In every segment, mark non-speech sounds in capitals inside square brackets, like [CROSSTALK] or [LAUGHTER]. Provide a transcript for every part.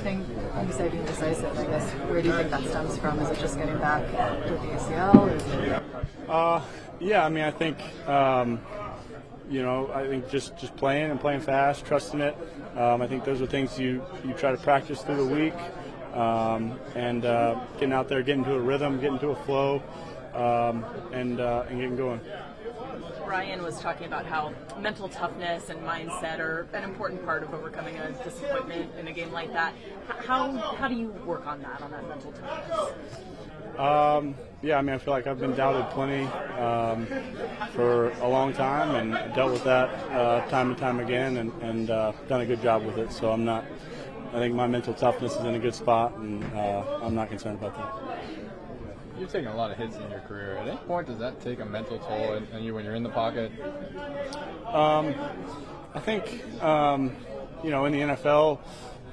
think you say being decisive? I guess where do you think that stems from? Is it just getting back with the ACL? Uh, yeah, I mean, I think. Um, you know, I think just, just playing and playing fast, trusting it. Um, I think those are things you, you try to practice through the week um, and uh, getting out there, getting to a rhythm, getting to a flow, um, and, uh, and getting going. Ryan was talking about how mental toughness and mindset are an important part of overcoming a disappointment in a game like that. How, how do you work on that, on that mental toughness? Um, yeah, I mean, I feel like I've been doubted plenty um, for a long time and dealt with that uh, time and time again and, and uh, done a good job with it. So I'm not, I think my mental toughness is in a good spot and uh, I'm not concerned about that. You've taken a lot of hits in your career. At any point, does that take a mental toll on you when you're in the pocket? Um, I think, um, you know, in the NFL,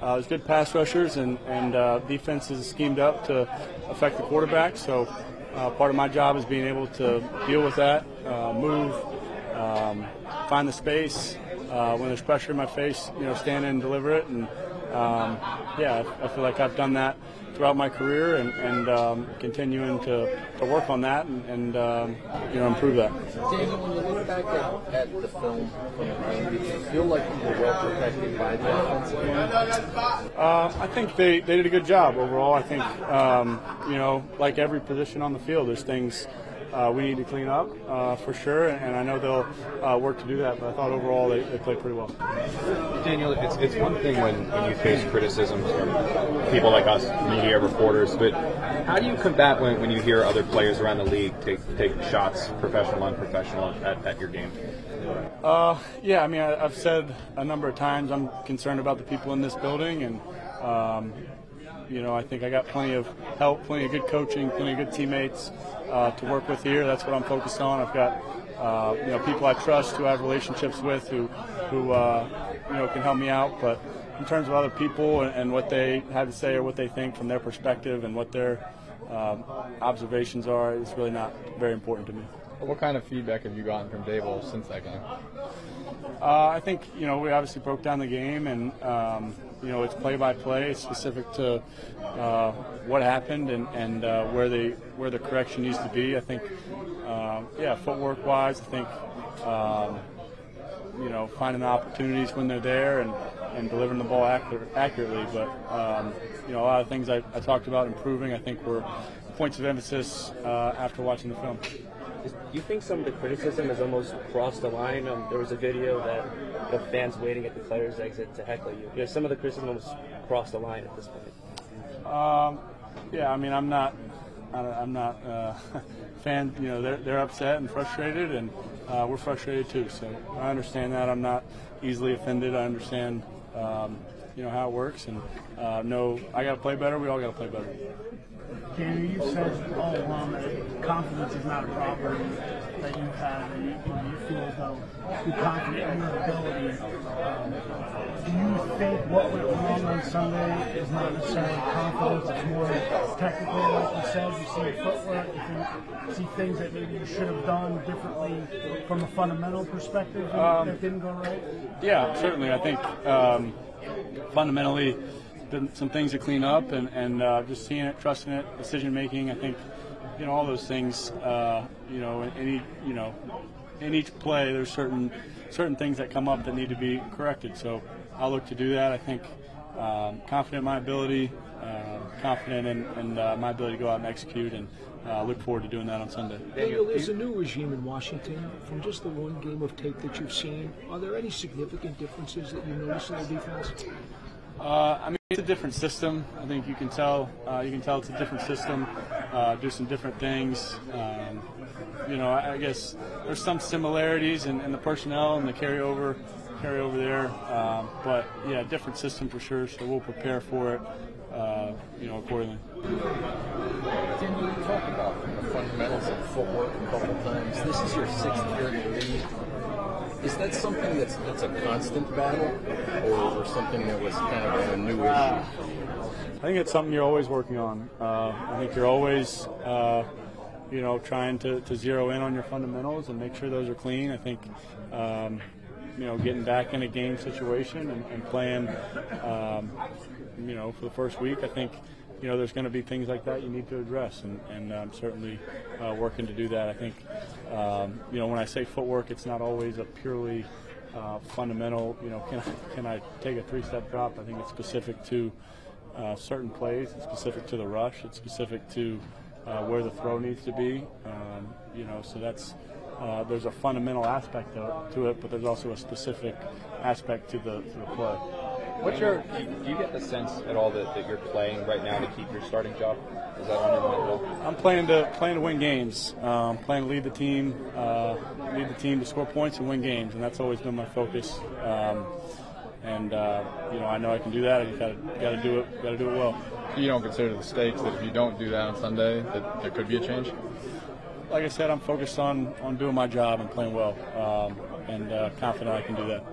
uh, there's good pass rushers, and, and uh, defense is schemed up to affect the quarterback. So uh, part of my job is being able to deal with that, uh, move, um, find the space. Uh, when there's pressure in my face, you know, stand in and deliver it. And um, yeah, I feel like I've done that throughout my career and, and um, continuing to, to work on that and, and um, you know improve that. Daniel, when you look back at, at the film from the game, did you feel like you were well protected by the offensive? Uh, I think they, they did a good job overall. I think um, you know like every position on the field, there's things uh, we need to clean up uh, for sure, and I know they'll uh, work to do that. But I thought overall they, they played pretty well. Daniel, it's, it's one thing when, when you face criticism from people like us, media reporters, but how do you combat when, when you hear other players around the league take take shots, professional, unprofessional, at, at your game? Uh, yeah, I mean, I, have said a number of times I'm concerned about the people in this building, and um, you know, I think I got plenty of help, plenty of good coaching, plenty of good teammates uh, to work with here. That's what I'm focused on. I've got uh, you know people I trust who I have relationships with who who uh, you know can help me out. But in terms of other people and, and, what they have to say or what they think from their perspective and what their um, observations are, is really not very important to me. What kind of feedback have you gotten from Daboll since that game? Uh, I think you know we obviously broke down the game, and um, you know it's play by play. Specific to uh, what happened and, and uh, where the where the correction needs to be. I think, um, yeah, footwork wise, I think um, you know finding the opportunities when they're there and, and delivering the ball accurate, accurately. But um, you know a lot of things I, I, talked about improving. I think were points of emphasis uh, after watching the film. Do you think some of the criticism has almost crossed the line? Um, there was a video that the fans waiting at the players' exit to heckle you. you know, some of the criticism almost crossed the line at this point. Um, yeah, I mean, I'm not, I'm not uh, [LAUGHS] fan. You know, they're they're upset and frustrated, and uh, we're frustrated too. So I understand that. I'm not easily offended. I understand, um, you know, how it works, and uh, no, I got to play better. We all got to play better. Danny, you've said all along that confidence is not a problem that you've had, and you, you feel as though you're confident in your ability. Um, do you think what went wrong on Sunday is not necessarily confidence, it's more technical, like you said, you see footwork, you think, see things that maybe you should have done differently from a fundamental perspective um, that didn't go right? Yeah, certainly. I think um, fundamentally, been some things to clean up, and, and uh, just seeing it, trusting it, decision making. I think you know all those things. Uh, you know, in any you know in each play, there's certain certain things that come up that need to be corrected. So I'll look to do that. I think um, confident in my ability, uh, confident in, in uh, my ability to go out and execute, and uh, look forward to doing that on Sunday. Daniel, there's a new regime in Washington. From just the one game of tape that you've seen, are there any significant differences that you notice in the defense? Uh, I mean, it's a different system. I think you can tell. Uh, you can tell it's a different system. Uh, do some different things. Um, you know, I, I, guess there's some similarities in, in, the personnel and the carryover, carryover there. Um, but yeah, different system for sure. So we'll prepare for it. Uh, you know, accordingly. Tim, you talked about the fundamentals of footwork a couple times. This is your sixth year in the league is that something that's that's a constant battle, or, or something that was kind of a new issue? Uh, I think it's something you're always working on. Uh, I think you're always, uh, you know, trying to, to zero in on your fundamentals and make sure those are clean. I think, um, you know, getting back in a game situation and, and playing, um, you know, for the first week, I think, you know, there's going to be things like that you need to address, and, and I'm certainly uh, working to do that. I think, um, you know, when I say footwork, it's not always a purely uh, fundamental. You know, can I, can I take a three-step drop? I think it's specific to uh, certain plays. It's specific to the rush. It's specific to uh, where the throw needs to be. Um, you know, so that's uh, there's a fundamental aspect to, to it, but there's also a specific aspect to the to the play. What's your? Do you, do you get the sense at all that, that you're playing right now to keep your starting job? Is that on your mind at all? I'm playing to playing to win games. Um, playing to lead the team, uh, lead the team to score points and win games, and that's always been my focus. Um, and uh, you know, I know I can do that. I just got to got to do it. Got to do it well. You don't consider the stakes that if you don't do that on Sunday, that there could be a change. Like I said, I'm focused on on doing my job and playing well, um, and uh, confident I can do that.